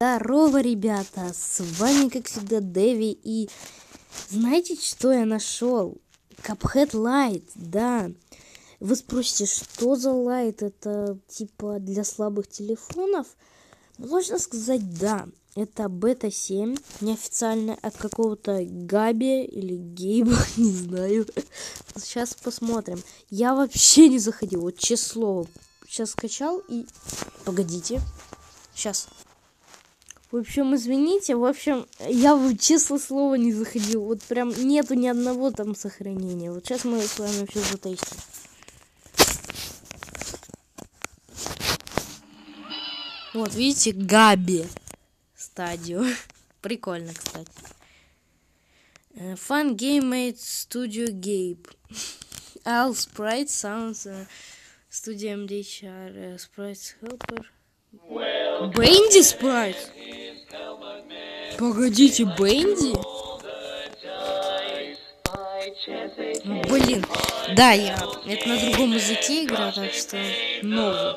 Здорово, ребята! С вами, как всегда, Дэви. И знаете, что я нашел? Cuphead Light, да. Вы спросите, что за Light? Это типа для слабых телефонов? Можно сказать, да. Это бета 7, неофициально от какого-то Габи или Гейба, не знаю. Сейчас посмотрим. Я вообще не заходил, вот слово. Сейчас скачал и... Погодите. Сейчас. В общем, извините, в общем, я, честное слово, не заходил. Вот прям нету ни одного там сохранения. Вот сейчас мы с вами все затестим. Вот, видите, Габи стадию. Прикольно, кстати. Fun Game Made Studio Gabe. All Sprite Sounds Studio MDHR Sprites Helper. Бенди Спрайт? Погодите, Бенди? Блин, да, я это на другом языке игра, так что новый.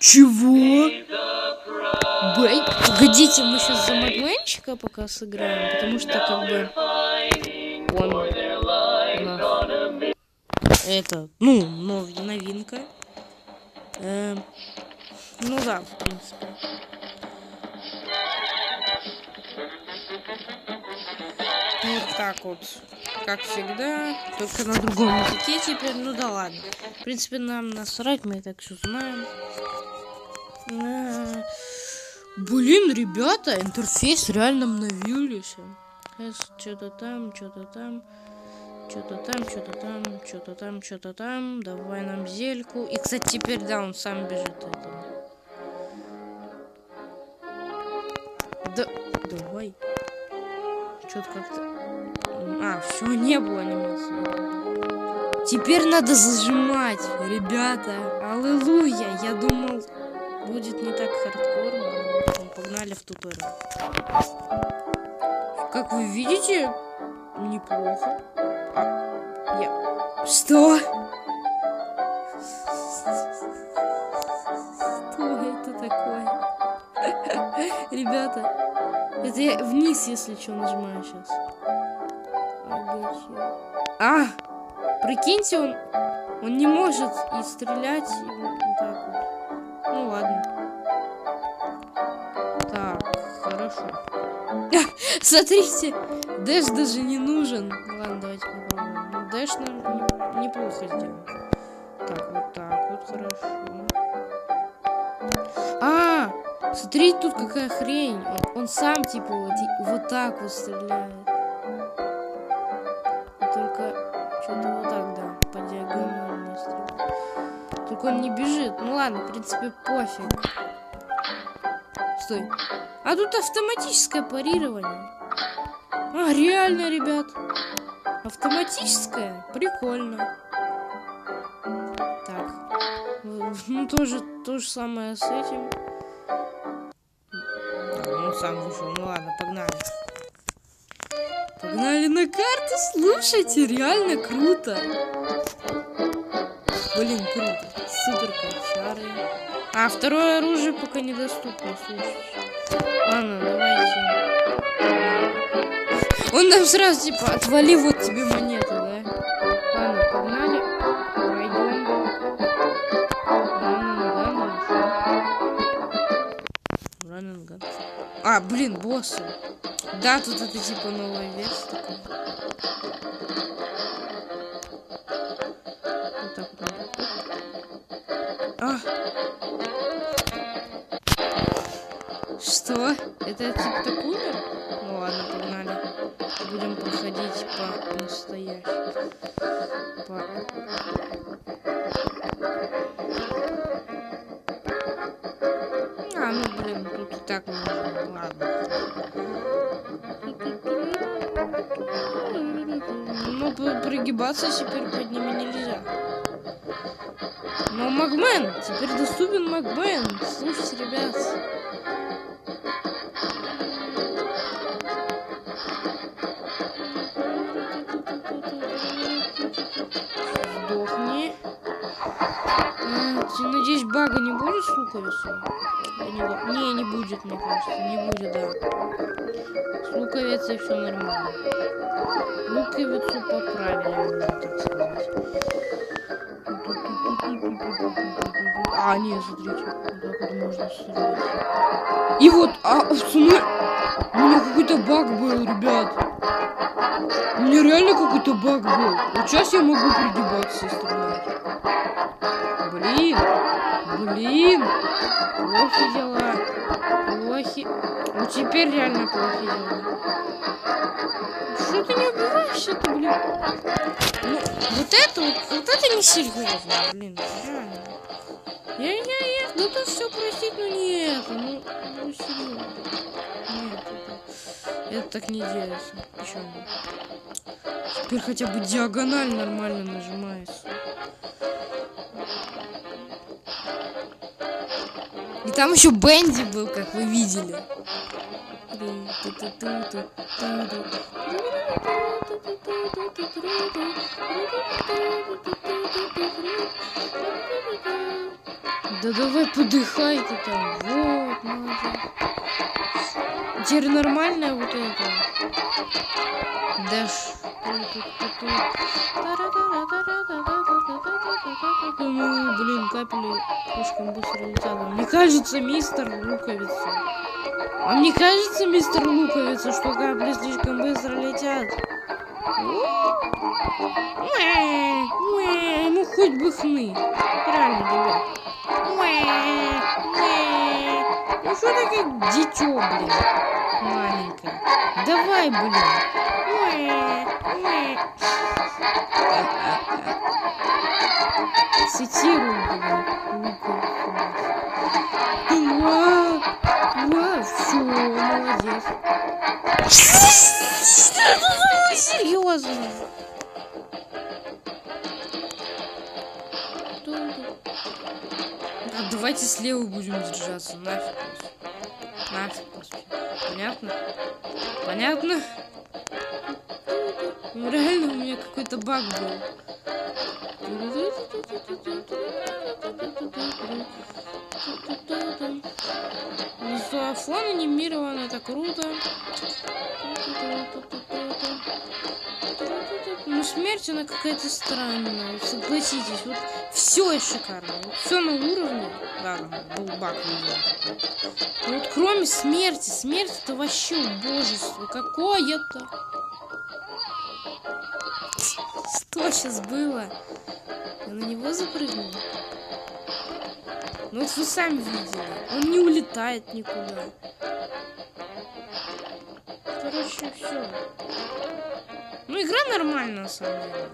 Чего? Бэй? Погодите, мы сейчас за Магменчика пока сыграем, потому что как бы он да. это, ну, новинка. Э, да, в принципе. Вот так вот. Как всегда. Только на другом языке теперь. Ну да ладно. В принципе, нам насрать, мы и так все знаем. А, блин, ребята, интерфейс реально обновился. Что-то там, что-то там. Что-то там, что-то там, что-то там, что-то там. Давай нам зельку. И, кстати, теперь, да, он сам бежит этому. Давай. Что-то как-то... А, все, не было анимации. Теперь надо зажимать, ребята. Аллилуйя. Я думал, будет не так хардкорно. Погнали в туториал. Как вы видите, неплохо. А, я... Что это я вниз, если что, нажимаю сейчас. А, прикиньте, он, он не может и стрелять, и вот так вот. Ну ладно. Так, хорошо. Смотрите, дэш даже не нужен. Ладно, давайте попробуем. Ну, дэш нам неплохо сделал. Так, вот так вот, хорошо. Смотри, тут какая хрень. Он, он сам, типа, вот, вот так вот стреляет. Только что-то вот так, да, по диагонали стреляет. Только он не бежит. Ну ладно, в принципе, пофиг. Стой. А тут автоматическое парирование. А, реально, ребят. Автоматическое? Прикольно. Так. Ну, тоже то же самое с этим. Сам вышел. Ну ладно, погнали. Погнали на карту. Слушайте, реально круто. Блин, круто. Супер качары. А, второе оружие пока недоступно, слушайте. Ладно, давайте. Он нам сразу типа, отвали вот тебе монеты, блин, боссы. Да, тут это типа новая версия такая. Вот так вот. А! Что? Это типа так? Ну ладно, погнали. Будем проходить по настоящему. По... А, ну блин, тут и так можно. Ну, пригибаться теперь под ними нельзя. Но Магмен! Теперь доступен Магмен! Слушайте, ребят. Сдохни. Надеюсь, бага не будет. с луковицей? Не, не, не будет, мне кажется. Не будет, да. С луковицей все нормально. Луковицу поправили, так сказать. А, нет, смотрите. Так вот можно стрелять. И вот, а, смысле? У меня какой-то баг был, ребят. У меня реально какой-то баг был. Вот сейчас я могу пригибаться и стрелять. Блин. Блин. Плохи дела. Плохи. Ну теперь реально плохи дела. Что ты не убиваешься-то, блин? Ну, вот это вот, вот это не серьезно, блин, реально. Я, я, я, ну тут все простить, но не это, ну, ну серьезно. Нет, это, это так не делается. Почему? Теперь хотя бы диагональ нормально нажимается. Там еще Бенди был, как вы видели. Да давай подыхай ты там. Вот, молодец. Теперь нормальная вот это. Дэш. Ну, блин, капели слишком быстро летят. Мне кажется, мистер Луковица. А мне кажется, мистер Луковица, что капли слишком быстро летят. Ну хоть бы хны. Реально, ребят. Ну что как дитё, блин, маленькое. Давай, блин. Цитирую, блин. Уа, уа, все, молодец. Серьезно. А давайте слева будем держаться. Нафиг. Нафиг. Понятно? Понятно? Ну реально у меня какой-то баг был. Фон анимирован, это круто. Ну, смерть, она какая-то странная, согласитесь. Вот все шикарно. Вот все на уровне. Да, был баг. Но вот кроме смерти, смерть это вообще убожество какое-то. Что сейчас было? Я на него запрыгнул. Ну вот вы сами видели. Он не улетает никуда. Короче, все. Ну, игра нормальная, на самом деле.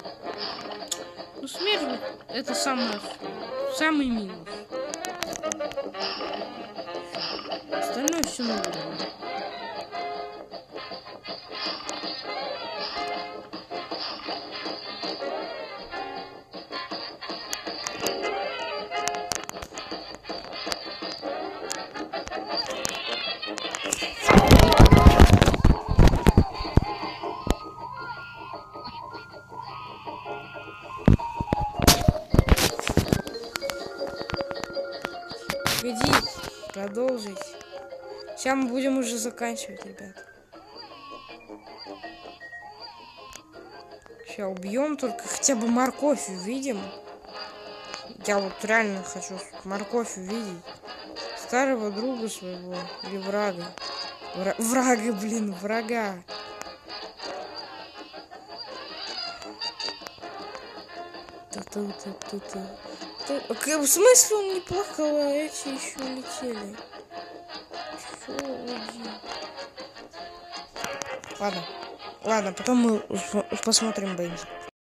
Ну, смерть это самое, самый минус. Остальное все на продолжить. Сейчас мы будем уже заканчивать, ребят. Сейчас убьем, только хотя бы морковь увидим. Я вот реально хочу морковь увидеть. Старого друга своего или врага. Вра врага, блин, врага. Ту-ту-ту-ту-ту. В смысле он не плакал, а эти еще летели? Чё, Ладно. Ладно, потом мы посмотрим Бенди.